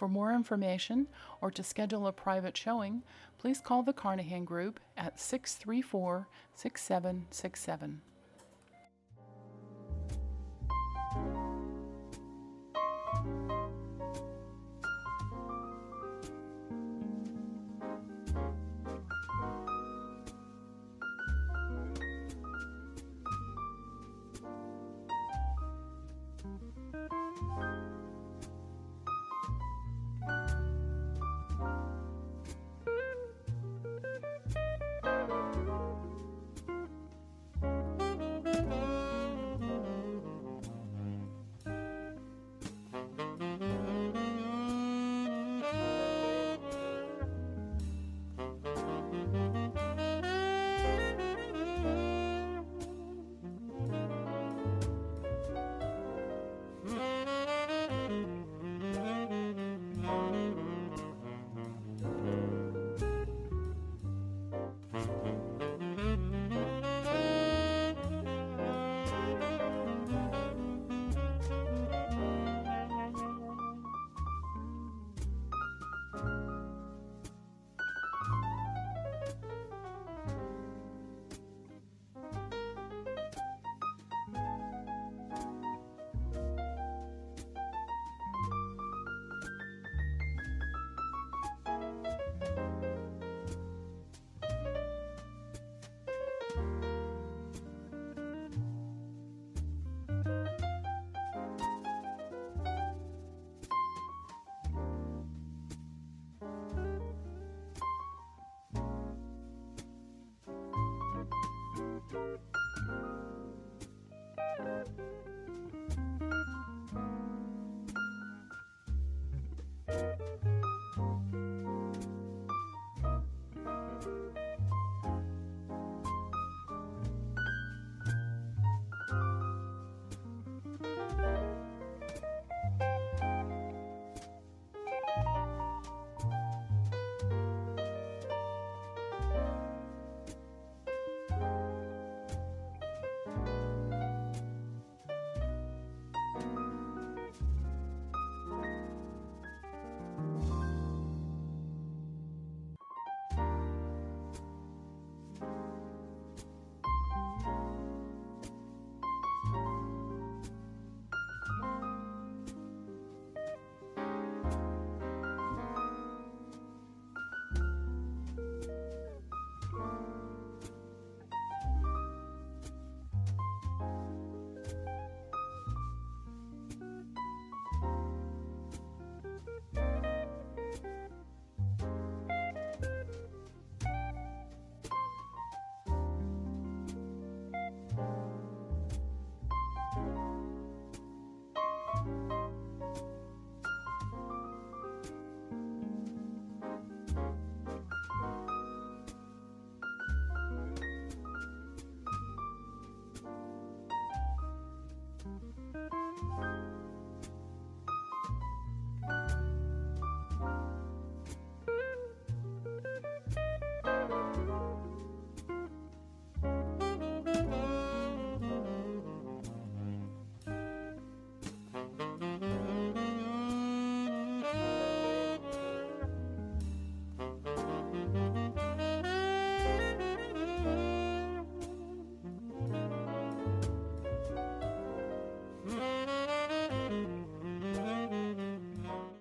For more information or to schedule a private showing, please call the Carnahan Group at 634 6767. Thank you.